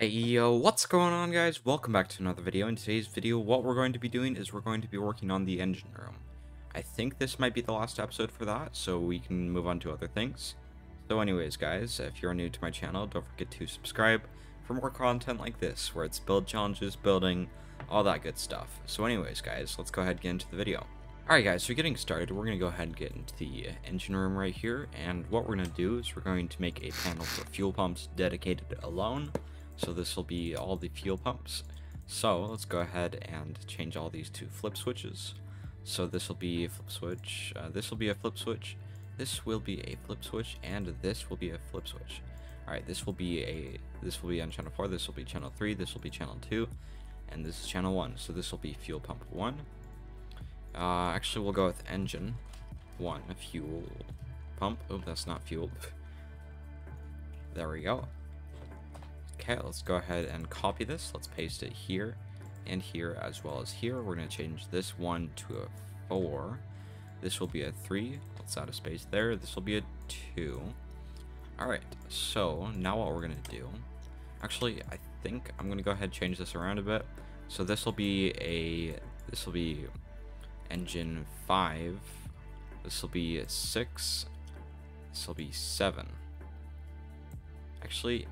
Hey yo, what's going on guys? Welcome back to another video. In today's video, what we're going to be doing is we're going to be working on the engine room. I think this might be the last episode for that, so we can move on to other things. So anyways guys, if you're new to my channel, don't forget to subscribe for more content like this, where it's build challenges, building, all that good stuff. So anyways guys, let's go ahead and get into the video. Alright guys, so getting started, we're going to go ahead and get into the engine room right here, and what we're going to do is we're going to make a panel for fuel pumps dedicated alone. So this will be all the fuel pumps. So let's go ahead and change all these to flip switches. So this will be a flip switch, uh, this will be a flip switch, this will be a flip switch, and this will be a flip switch. Alright, this will be a this will be on channel 4, this will be channel 3, this will be channel 2, and this is channel 1. So this will be fuel pump 1. Uh, actually, we'll go with engine 1, a fuel pump. Oh, that's not fuel. there we go. Okay, let's go ahead and copy this. Let's paste it here and here as well as here. We're going to change this one to a 4. This will be a 3. Let's add a space there. This will be a 2. Alright, so now what we're going to do... Actually, I think I'm going to go ahead and change this around a bit. So this will be a... This will be engine 5. This will be 6. This will be 7. Actually,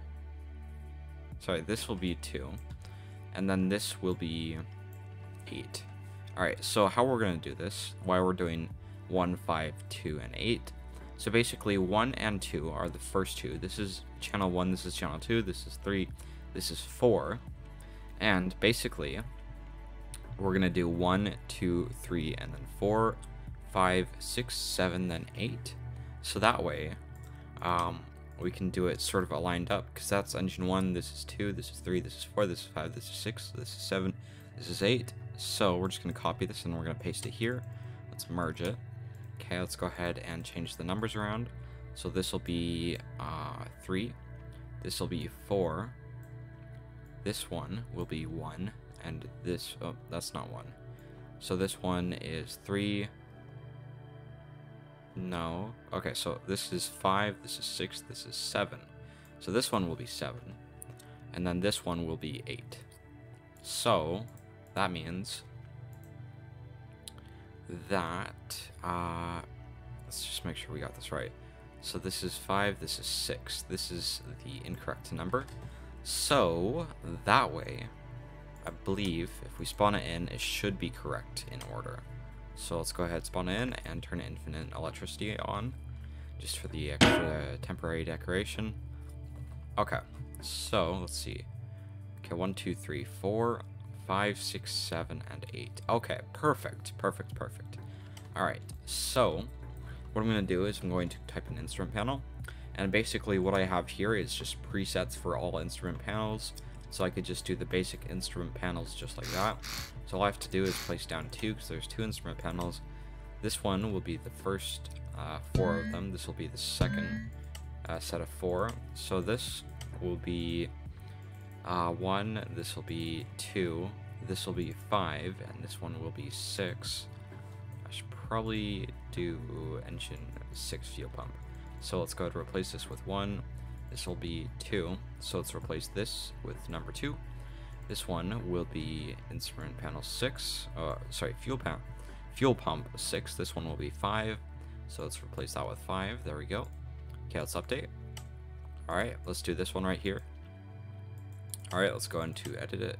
Sorry, this will be 2. And then this will be 8. Alright, so how we're going to do this, why we're doing 1, 5, 2, and 8. So basically 1 and 2 are the first two. This is channel 1, this is channel 2, this is 3, this is 4. And basically, we're going to do 1, 2, 3, and then 4, 5, 6, 7, then 8. So that way, um, we can do it sort of aligned up because that's engine 1, this is 2, this is 3, this is 4, this is 5, this is 6, this is 7, this is 8. So we're just going to copy this and we're going to paste it here. Let's merge it. Okay, let's go ahead and change the numbers around. So this will be uh, 3, this will be 4, this one will be 1, and this, oh, that's not 1. So this one is 3, no. Okay, so this is 5, this is 6, this is 7. So this one will be 7. And then this one will be 8. So, that means that, uh, let's just make sure we got this right. So this is 5, this is 6. This is the incorrect number. So, that way, I believe if we spawn it in, it should be correct in order. So let's go ahead, spawn in, and turn infinite electricity on, just for the extra temporary decoration. Okay, so let's see. Okay, one, two, three, four, five, six, seven, and eight. Okay, perfect, perfect, perfect. All right, so what I'm going to do is I'm going to type an instrument panel, and basically what I have here is just presets for all instrument panels. So I could just do the basic instrument panels just like that. So all I have to do is place down two because there's two instrument panels. This one will be the first uh, four of them. This will be the second uh, set of four. So this will be uh, one, this will be two, this will be five, and this one will be six. I should probably do engine six fuel pump. So let's go and replace this with one. This will be 2, so let's replace this with number 2. This one will be instrument panel 6, uh, sorry, fuel, pump, fuel pump 6. This one will be 5, so let's replace that with 5. There we go. Okay, let's update. Alright, let's do this one right here. Alright, let's go into edit it.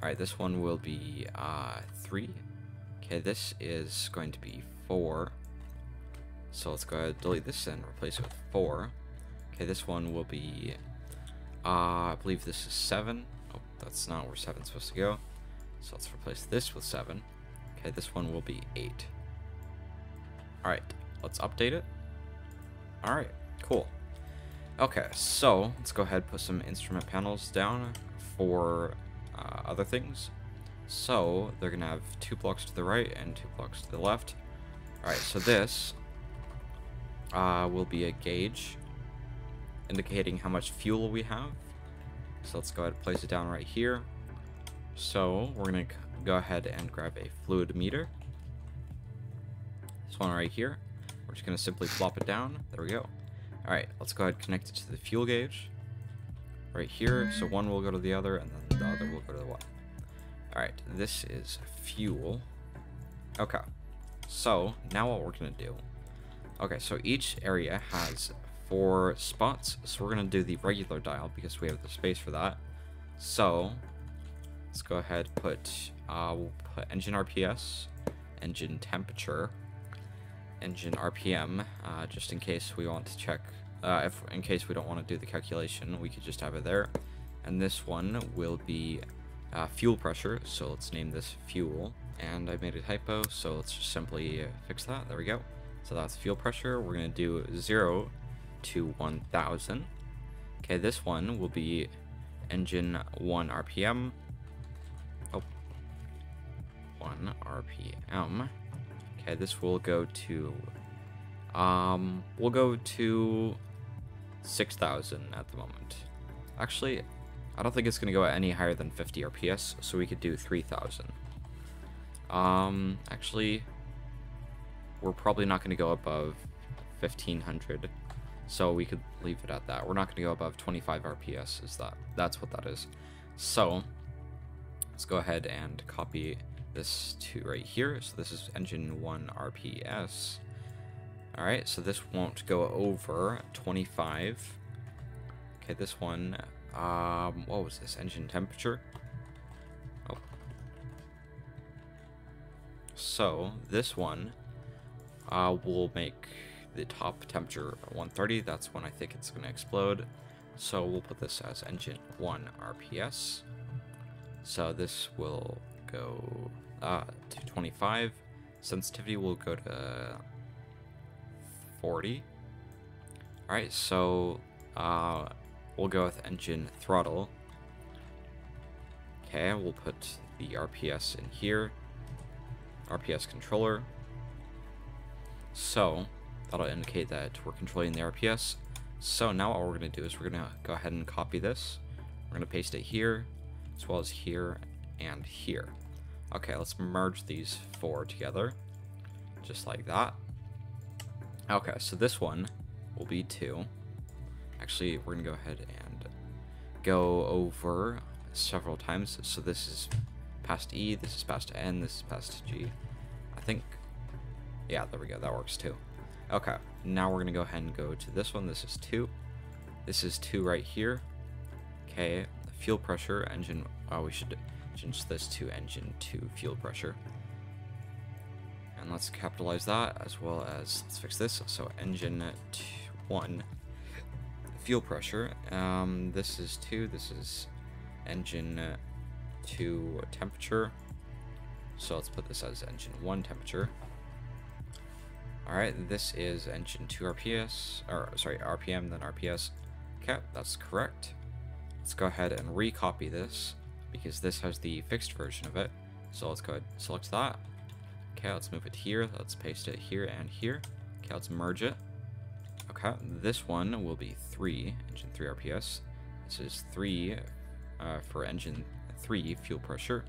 Alright, this one will be uh, 3. Okay, this is going to be 4. So let's go ahead and delete this and replace it with 4. Okay, this one will be, uh, I believe this is 7. Oh, that's not where 7 is supposed to go. So let's replace this with 7. Okay, this one will be 8. Alright, let's update it. Alright, cool. Okay, so let's go ahead put some instrument panels down for uh, other things. So they're going to have two blocks to the right and two blocks to the left. Alright, so this uh, will be a gauge indicating how much fuel we have. So let's go ahead and place it down right here. So we're going to go ahead and grab a fluid meter. This one right here. We're just going to simply plop it down. There we go. Alright, let's go ahead and connect it to the fuel gauge. right here. So one will go to the other, and then the other will go to the one. Alright, this is fuel. Okay. So, now what we're going to do... Okay, so each area has four spots. So we're going to do the regular dial because we have the space for that. So, let's go ahead put... Uh, we'll put engine RPS, engine temperature, engine RPM, uh, just in case we want to check uh, if in case we don't want to do the calculation, we could just have it there. And this one will be uh, fuel pressure, so let's name this fuel. And I made a typo, so let's just simply fix that. There we go. So that's fuel pressure. We're going to do 0 to 1000. Okay, this one will be engine 1 RPM. Oh, 1 RPM. Okay, this will go to, um, we'll go to 6,000 at the moment. Actually, I don't think it's going to go any higher than 50 RPS, so we could do 3,000. Um, actually, we're probably not going to go above 1,500, so we could leave it at that. We're not going to go above 25 RPS, is that. That's what that is. So, let's go ahead and copy this to right here. So this is engine 1 RPS. Alright, so this won't go over 25. Okay, this one, um, what was this? Engine temperature? Oh. So, this one, uh, will make the top temperature 130. That's when I think it's going to explode. So we'll put this as engine 1 RPS. So this will go uh, to 25. Sensitivity will go to 40. Alright, so uh, we'll go with engine throttle. Okay, we'll put the RPS in here. RPS controller. So, that'll indicate that we're controlling the RPS. So now what we're going to do is we're going to go ahead and copy this. We're going to paste it here, as well as here and here. Okay, let's merge these four together, just like that. Okay, so this one will be 2. Actually, we're going to go ahead and go over several times. So this is past E, this is past N, this is past G. I think, yeah, there we go, that works too. Okay, now we're to go ahead and go to this one. This is 2. This is 2 right here. Okay, fuel pressure, engine, oh, we should change this to engine 2 fuel pressure. And let's capitalize that as well as, let's fix this. So engine two, 1, fuel pressure. Um, this is 2, this is engine 2 temperature. So let's put this as engine 1 temperature. Alright, this is engine 2 RPS, or sorry, RPM, then RPS. Okay, that's correct. Let's go ahead and recopy this, because this has the fixed version of it. So let's go ahead and select that. Okay, let's move it here. Let's paste it here and here. Okay, let's merge it. Okay, this one will be 3, engine 3 RPS. This is 3 uh, for engine 3 fuel pressure.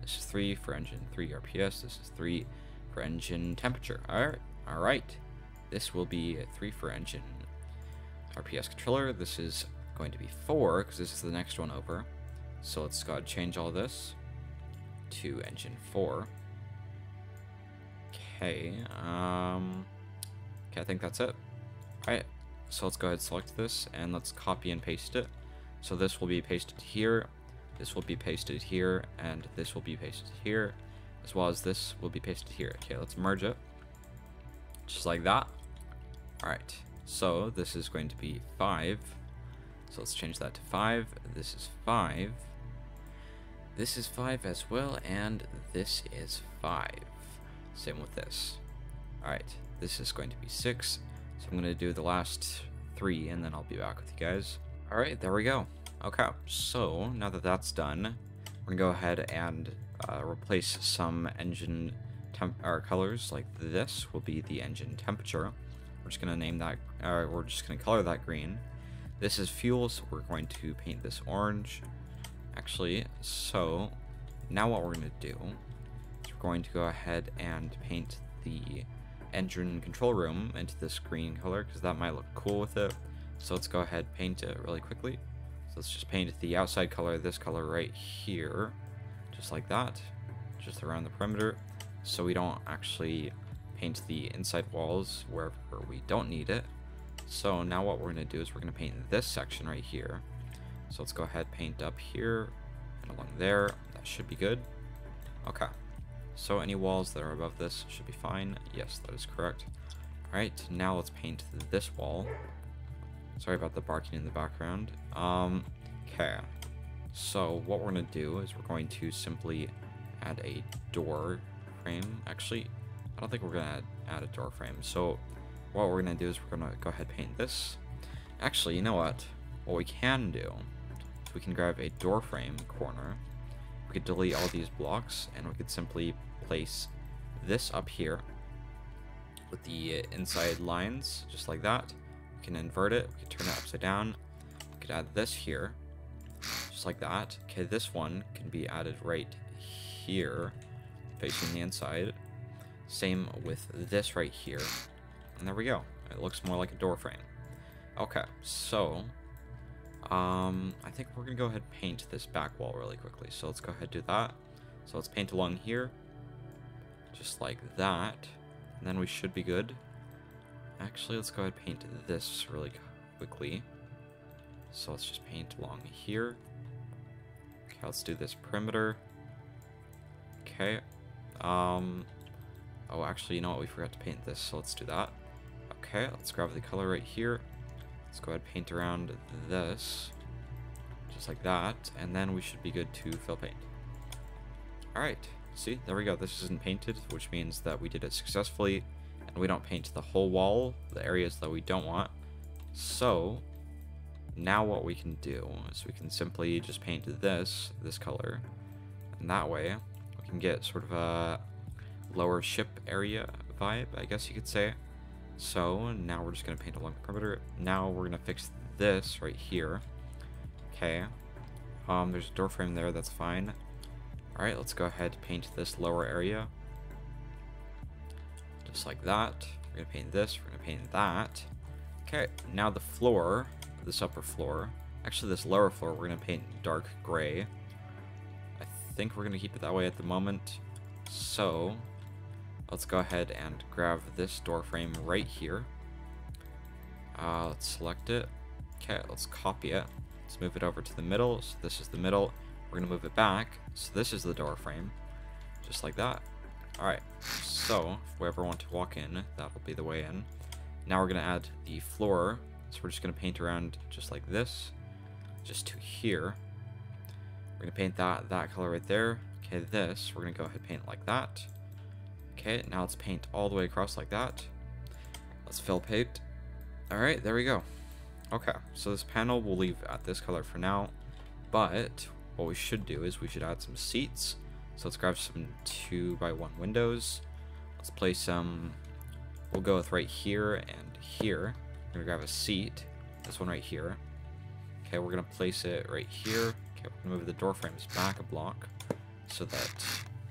This is 3 for engine 3 RPS. This is 3 for engine temperature. Alright, alright. This will be 3 for engine RPS controller. This is going to be 4, because this is the next one over. So let's go ahead and change all this to engine 4. Okay, um, okay, I think that's it. Alright, so let's go ahead and select this, and let's copy and paste it. So this will be pasted here, this will be pasted here, and this will be pasted here, as well as this will be pasted here. Okay, let's merge it, just like that. Alright, so this is going to be 5, so let's change that to 5, this is 5, this is 5 as well, and this is 5. Same with this. Alright, this is going to be 6. So I'm going to do the last 3 and then I'll be back with you guys. Alright, there we go. Okay, so now that that's done, we're going to go ahead and uh, replace some engine or colors like this will be the engine temperature. We're just going to name that, uh, we're just going to color that green. This is fuel, so we're going to paint this orange. Actually, so now what we're going to do is we're going to go ahead and paint the engine control room into this green color because that might look cool with it. So let's go ahead paint it really quickly. So let's just paint the outside color, this color right here, just like that, just around the perimeter, so we don't actually paint the inside walls wherever we don't need it. So now what we're going to do is we're going to paint this section right here. So let's go ahead, paint up here and along there. That should be good. Okay. So any walls that are above this should be fine. Yes, that is correct. Alright, now let's paint this wall. Sorry about the barking in the background. Um, okay. So what we're going to do is we're going to simply add a door frame. Actually, I don't think we're to add, add a door frame. So what we're to do is we're to go ahead and paint this. Actually, you know what? What we can do is we can grab a door frame corner. We could delete all these blocks and we could simply place this up here with the inside lines, just like that. We can invert it, we can turn it upside down. We could add this here, just like that. Okay, this one can be added right here, facing the inside. Same with this right here. And there we go. It looks more like a door frame. Okay, so um, I think we're gonna go ahead and paint this back wall really quickly. So let's go ahead and do that. So let's paint along here, just like that. And then we should be good. Actually, let's go ahead and paint this really quickly. So let's just paint along here. Okay, let's do this perimeter. Okay. Um, oh, actually, you know what? We forgot to paint this, so let's do that. Okay, let's grab the color right here. Let's go ahead and paint around this. Just like that. And then we should be good to fill paint. Alright. See, there we go. This isn't painted, which means that we did it successfully. And we don't paint the whole wall, the areas that we don't want. So, now what we can do is we can simply just paint this, this color. And that way, can get sort of a lower ship area vibe, I guess you could say. So, now we're just going to paint along the perimeter. Now we're going to fix this right here. Okay. Um, there's a door frame there, that's fine. Alright, let's go ahead and paint this lower area. Just like that. We're going to paint this, we're going to paint that. Okay, now the floor, this upper floor, actually this lower floor, we're going to paint dark gray. Think we're going to keep it that way at the moment. So, let's go ahead and grab this door frame right here. Uh, let's select it. Okay, let's copy it. Let's move it over to the middle. So this is the middle. We're going to move it back. So this is the door frame. Just like that. Alright, so if we ever want to walk in, that'll be the way in. Now we're going to add the floor. So we're just going to paint around just like this. Just to here. We're going to paint that, that color right there. Okay, this, we're going to go ahead and paint like that. Okay, now let's paint all the way across like that. Let's fill paint. Alright, there we go. Okay, so this panel we'll leave at this color for now. But what we should do is we should add some seats. So let's grab some 2 by one windows. Let's place some, we'll go with right here and here. We're to grab a seat, this one right here. Okay, we're to place it right here. Okay, we're to move the door frames back a block so that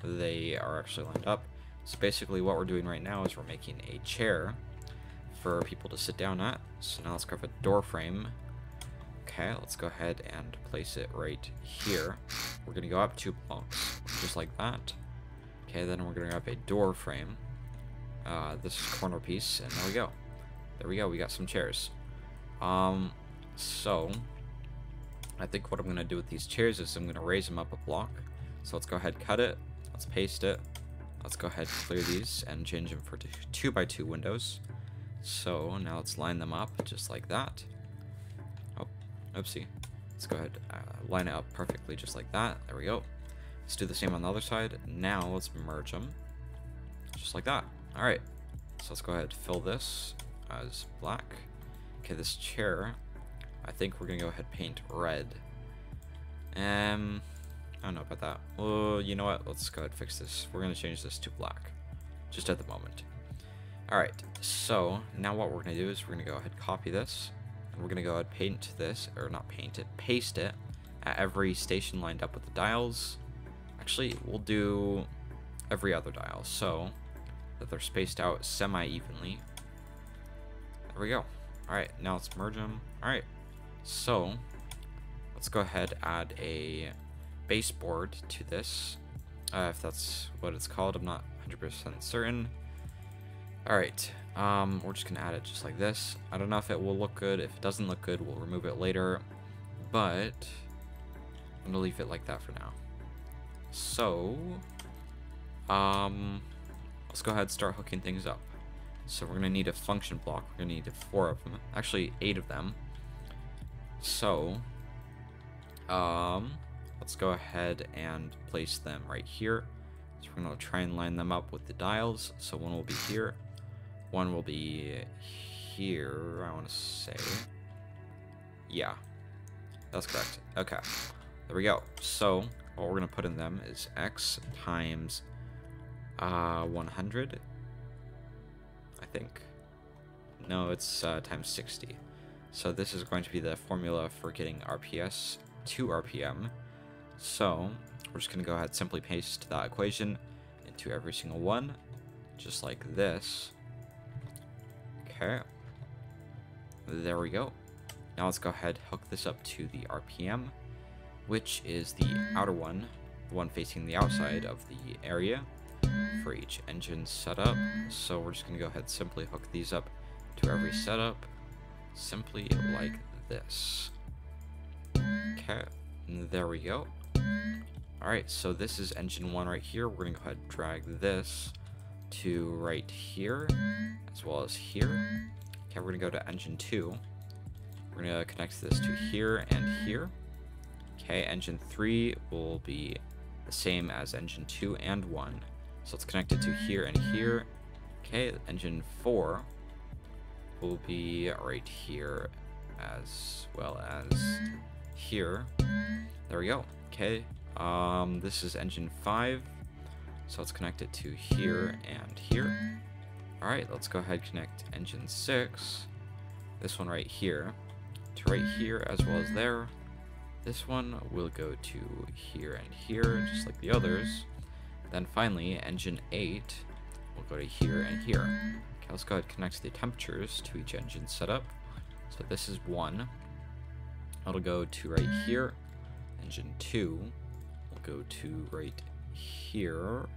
they are actually lined up. So basically what we're doing right now is we're making a chair for people to sit down at. So now let's grab a door frame Okay, let's go ahead and place it right here. We're going to go up two blocks, just like that. Okay, then we're going to grab a door frame. Uh, this is corner piece, and there we go. There we go, we got some chairs. Um, so, I think what I'm going to do with these chairs is I'm going to raise them up a block. So let's go ahead cut it. Let's paste it. Let's go ahead clear these and change them for two by two windows. So now let's line them up just like that. Oh, oopsie. Let's go ahead, uh, line it up perfectly just like that. There we go. Let's do the same on the other side. Now let's merge them. Just like that. Alright. So let's go ahead fill this as black. Okay, this chair, I think we're to go ahead and paint red. Um, I don't know about that. Well, you know what? Let's go ahead fix this. We're to change this to black. Just at the moment. Alright, so now what we're to do is we're to go ahead and copy this and we're to go ahead and paint this, or not paint it, paste it at every station lined up with the dials. Actually, we'll do every other dial, so that they're spaced out semi-evenly. There we go. Alright, now let's merge them. Alright, so let's go ahead add a baseboard to this, uh, if that's what it's called. I'm not 100% certain. All right, um, we're just gonna add it just like this. I don't know if it will look good. If it doesn't look good, we'll remove it later. But I'm gonna leave it like that for now. So, um, let's go ahead and start hooking things up. So we're gonna need a function block. We're gonna need four of them, actually eight of them. So, um, let's go ahead and place them right here. So we're gonna try and line them up with the dials. So one will be here, one will be here. I want to say, yeah, that's correct. Okay, there we go. So what we're gonna put in them is x times uh 100 I think. No, it's uh, times 60. So this is going to be the formula for getting RPS to RPM. So we're just going to go ahead and simply paste that equation into every single one, just like this. Okay. There we go. Now let's go ahead hook this up to the RPM, which is the outer one, the one facing the outside of the area for each engine setup. So we're just going to go ahead and simply hook these up to every setup, simply like this. Okay, there we go. Alright, so this is engine 1 right here. We're to go ahead and drag this to right here, as well as here. Okay, we're to go to engine 2. We're to connect this to here and here. Okay, engine 3 will be the same as engine 2 and 1. So it's connected to here and here. Okay, engine 4 will be right here as well as here. There we go. Okay, um, this is engine 5. So let's connect it to here and here. Alright, let's go ahead connect engine 6. This one right here to right here as well as there. This one will go to here and here, just like the others. Then finally, engine 8 will go to here and here. Let's go ahead and connect the temperatures to each engine setup. So this is 1. It'll go to right here. Engine 2 will go to right here.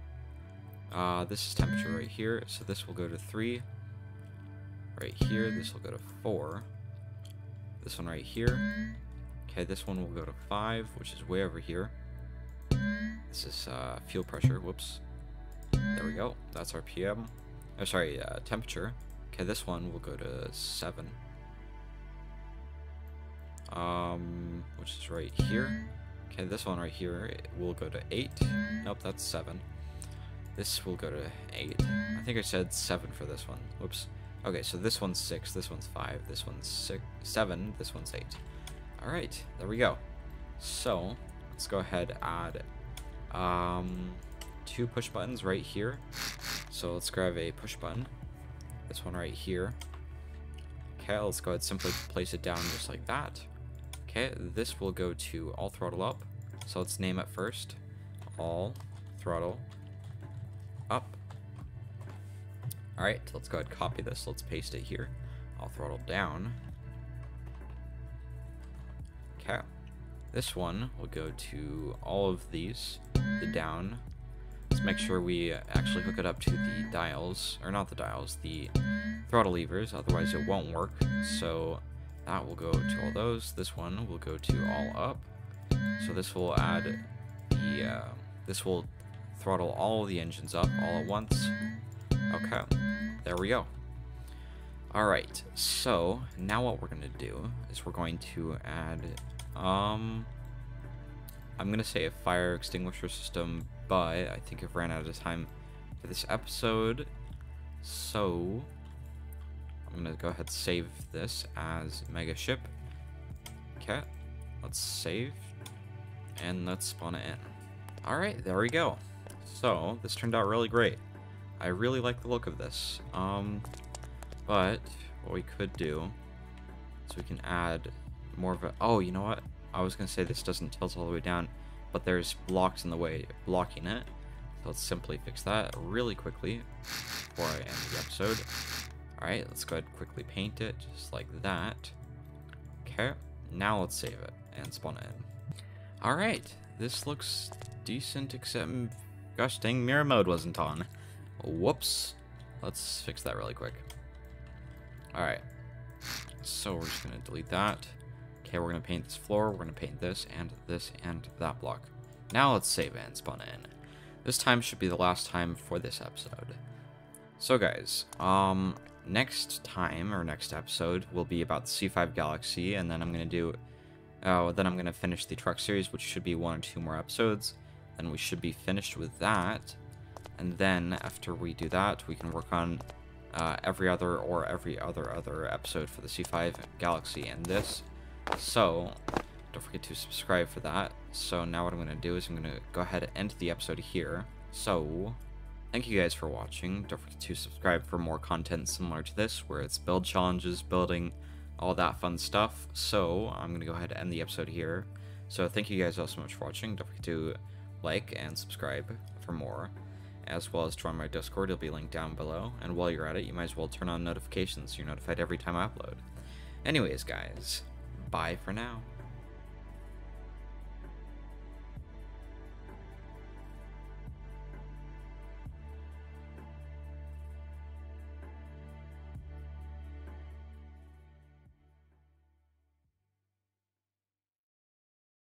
Uh, this is temperature right here, so this will go to 3. Right here, this will go to 4. This one right here. Okay, this one will go to 5, which is way over here. This is uh, fuel pressure. Whoops. There we go. That's RPM. Oh, sorry, uh, temperature. Okay, this one will go to 7. Um, which is right here. Okay, this one right here will go to 8. Nope, that's 7. This will go to 8. I think I said 7 for this one. Whoops. Okay, so this one's 6, this one's 5, this one's six, 7, this one's 8. Alright, there we go. So, let's go ahead and add um, two push buttons right here. So let's grab a push button. This one right here. Okay, let's go ahead and simply place it down just like that. Okay, this will go to all throttle up. So let's name it first. All throttle up. Alright, let's go ahead and copy this. Let's paste it here. All throttle down. Okay. This one will go to all of these, the down. Let's make sure we actually hook it up to the dials, or not the dials, the throttle levers, otherwise it won't work. So that will go to all those. This one will go to all up. So this will add the, uh, this will throttle all the engines up all at once. Okay, there we go. Alright, so now what we're going to do is we're going to add um, I'm gonna say a fire extinguisher system, but I think I've ran out of time for this episode. So, I'm gonna go ahead and save this as Mega Ship. Okay, let's save, and let's spawn it in. Alright, there we go. So, this turned out really great. I really like the look of this. Um, but, what we could do is we can add more of a... Oh, you know what? I was to say this doesn't tilt all the way down, but there's blocks in the way blocking it. So let's simply fix that really quickly before I end the episode. Alright, let's go ahead and quickly paint it, just like that. Okay, now let's save it. and spawn it in. Alright, this looks decent, except, gosh dang, mirror mode wasn't on. Whoops. Let's fix that really quick. Alright, so we're just going to delete that. Okay, we're going to paint this floor, we're going to paint this, and this, and that block. Now let's save and spawn in. This time should be the last time for this episode. So guys, um, next time, or next episode, will be about the C5 Galaxy, and then I'm going to do, oh, then I'm going to finish the truck series, which should be one or two more episodes. Then we should be finished with that. And then, after we do that, we can work on uh, every other or every other other episode for the C5 Galaxy and this. So, don't forget to subscribe for that. So now what I'm going to do is I'm going to go ahead and end the episode here. So, thank you guys for watching. Don't forget to subscribe for more content similar to this, where it's build challenges, building, all that fun stuff. So, I'm going to go ahead and end the episode here. So, thank you guys all so much for watching. Don't forget to like and subscribe for more, as well as join my Discord. It'll be linked down below. And while you're at it, you might as well turn on notifications so you're notified every time I upload. Anyways, guys, bye for now.